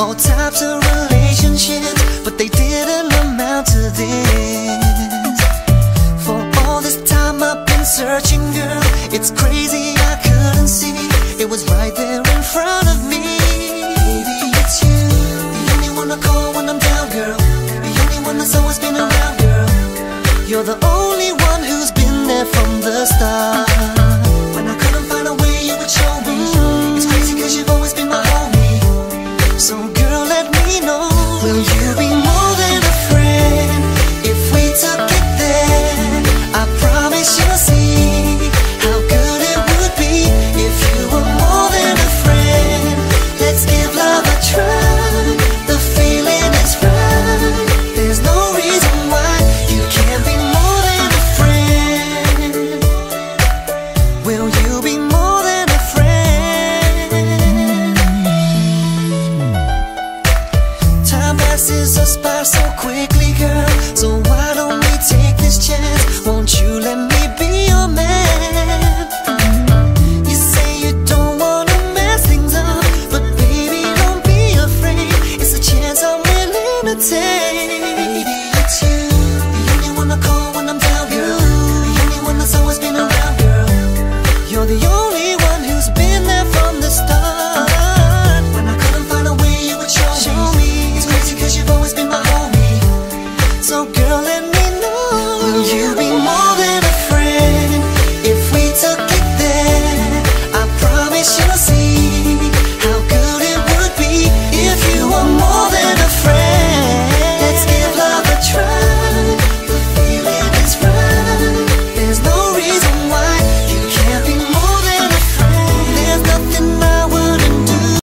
all types of relationships, but they didn't amount to this. For all this time I've been searching, girl, it's crazy I couldn't see. It was right there in front of me. Baby, it's you, the only one I call when I'm down, girl. The only one that's always been around, girl. You're the only one who's been there from the start. passes us by so quickly, girl. So why don't we